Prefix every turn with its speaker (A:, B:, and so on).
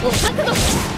A: 覚悟。覚